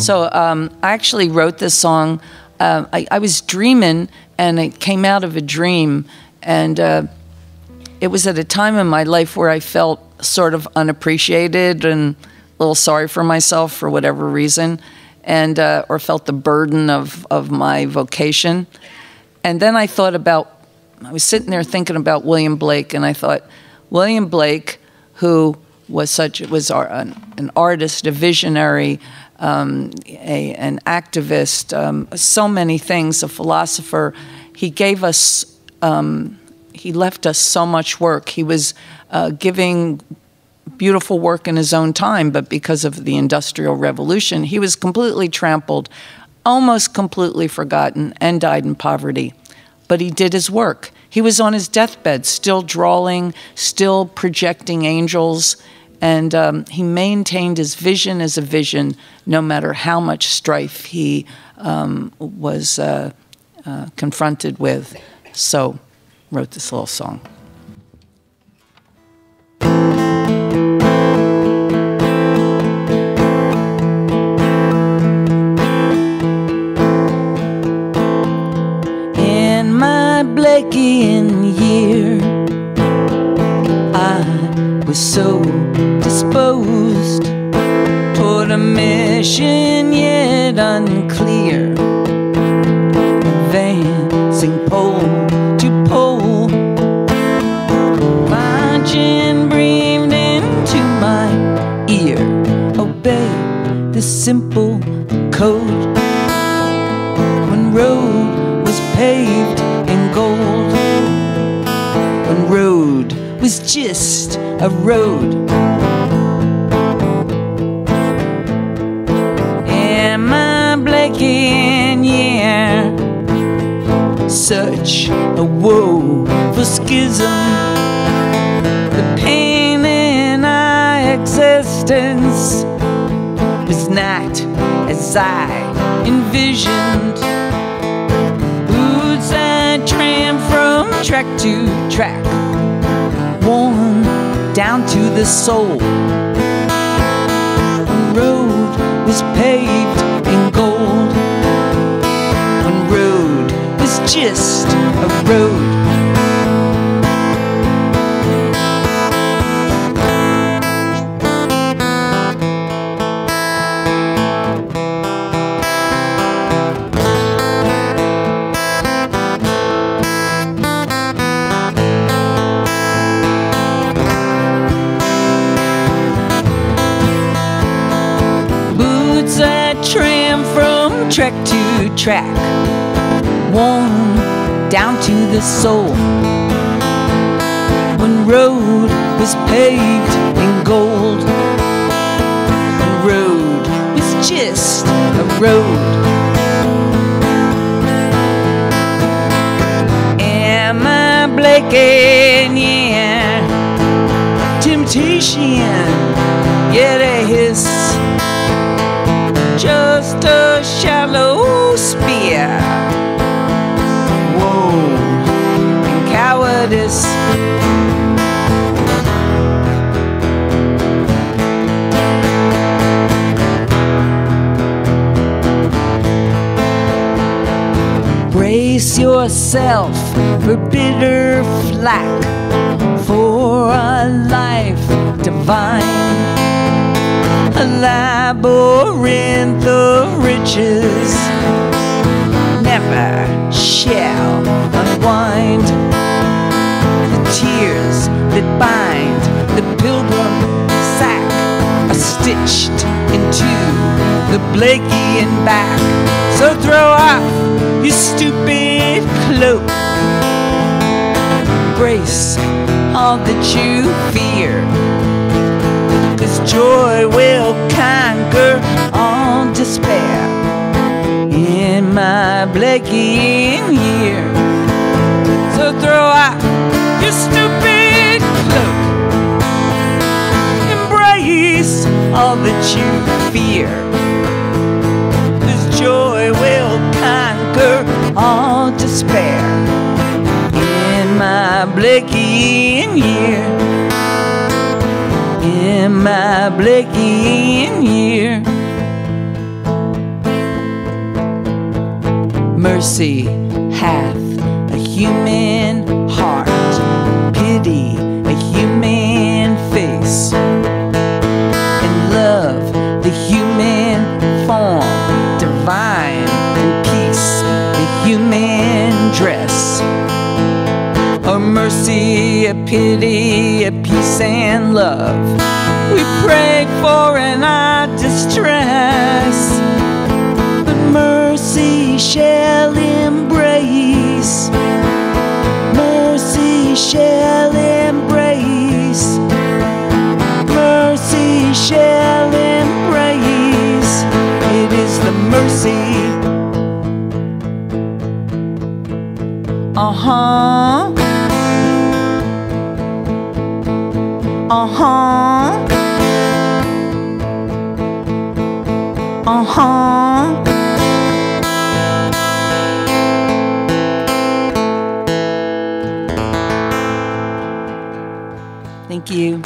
So um, I actually wrote this song. Uh, I, I, was dreaming, and it came out of a dream, and uh, it was at a time in my life where I felt sort of unappreciated and a little sorry for myself for whatever reason, and uh, or felt the burden of of my vocation. And then I thought about. I was sitting there thinking about William Blake, and I thought, William Blake, who was such was an, an artist, a visionary, um, a, an activist, um, so many things, a philosopher. He gave us, um, he left us so much work. He was uh, giving beautiful work in his own time, but because of the Industrial Revolution, he was completely trampled, almost completely forgotten, and died in poverty. But he did his work. He was on his deathbed, still drawing, still projecting angels and um, he maintained his vision as a vision no matter how much strife he um, was uh, uh, confronted with. So, wrote this little song. Was so disposed toward a mission yet unclear. Advancing pole to pole, marching breathed into my ear. Obey the simple code. When road was paved in gold, was just a road. again, yeah. Such a woe for schism, the pain in our existence was not as I envisioned. Boots I tram from track to track, worn down to the soul. The road was paved in gold When road was just a road track to track, worn down to the soul. When road was paved in gold, road was just a road. Am I Blakean? Yeah. Temptation, yeah, hiss just a cowardice. Brace yourself for bitter flack, for a life divine a labyrinth of riches stitched into the Blakean back. So throw off your stupid cloak. Embrace all that you fear joy will conquer all despair in my Blakean year. that you fear. This joy will conquer all despair. In my Blakean year, in my Blakean year, mercy hath a human heart, pity mercy, a pity, a peace and love. We pray for in our distress but mercy shall embrace. Mercy shall embrace. Mercy shall embrace. It is the mercy. Uh huh. Uh huh. Uh huh. Thank you.